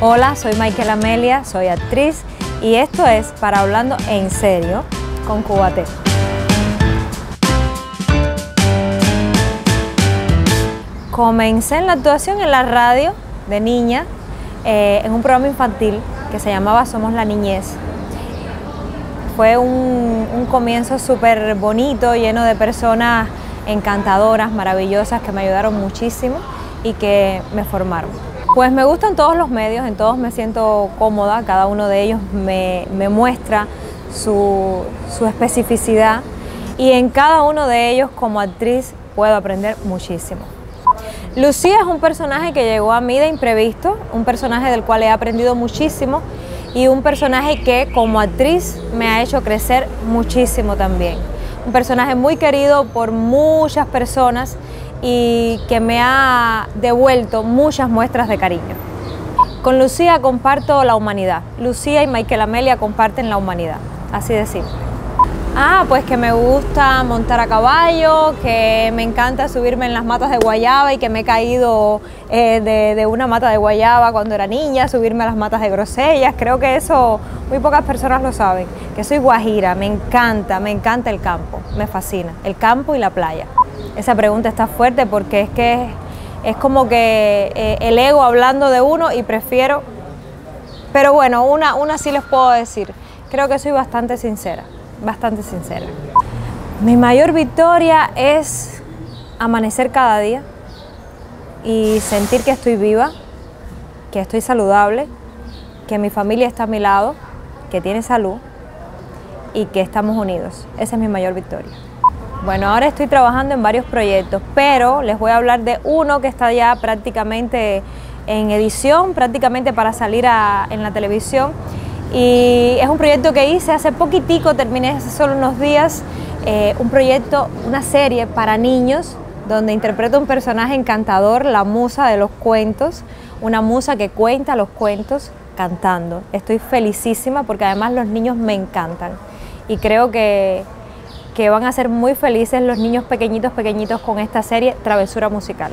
Hola, soy Michael Amelia, soy actriz y esto es para Hablando en Serio con Cubate. Comencé en la actuación en la radio de niña eh, en un programa infantil que se llamaba Somos la Niñez. Fue un, un comienzo súper bonito, lleno de personas encantadoras, maravillosas, que me ayudaron muchísimo y que me formaron. Pues me gustan todos los medios, en todos me siento cómoda, cada uno de ellos me, muestra su, su especificidad y en cada uno de ellos como actriz puedo aprender muchísimo. Lucía es un personaje que llegó a mí de imprevisto, un personaje del cual he aprendido muchísimo y un personaje que como actriz me ha hecho crecer muchísimo también. Un personaje muy querido por muchas personas y que me ha devuelto muchas muestras de cariño. Con Lucía comparto la humanidad. Lucía y Michael Amelia comparten la humanidad, así de. Ah, pues que me gusta montar a caballo, que me encanta subirme en las matas de guayaba y que me he caído eh, de, de, una mata de guayaba cuando era niña, subirme a las matas de grosellas. Creo que eso muy pocas personas lo saben. Que soy guajira, me encanta, me encanta el campo, me fascina, el campo y la playa. Esa pregunta está fuerte porque es que es como que eh, el ego hablando de uno y prefiero... Pero bueno, una, una sí les puedo decir, creo que soy bastante sincera, bastante sincera. Mi mayor victoria es amanecer cada día y sentir que estoy viva, que estoy saludable, que mi familia está a mi lado, que tiene salud y que estamos unidos. Esa es mi mayor victoria. Bueno, ahora estoy trabajando en varios proyectos, pero les voy a hablar de uno que está ya prácticamente en edición, prácticamente para salir en la televisión. Y es un proyecto que hice hace poquitico, terminé hace solo unos días, eh, un proyecto, una serie para niños, donde interpreto un personaje encantador, la musa de los cuentos, una musa que cuenta los cuentos cantando. Estoy felicísima porque además los niños me encantan y creo que que van a ser muy felices los niños pequeñitos, pequeñitos con esta serie Travesura Musical.